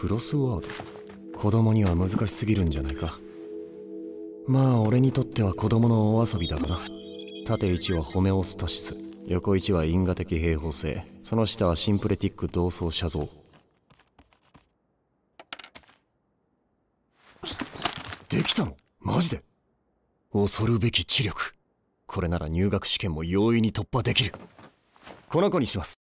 クロスワード。子供には難しすぎるんじゃないか。まあ俺にとっては子供のお遊びだがな。縦1はホメオスタシス。横1は因果的平方性。その下はシンプレティック同窓写像。できたの？マジで？恐るべき知力。これなら入学試験も容易に突破できる。この子にします。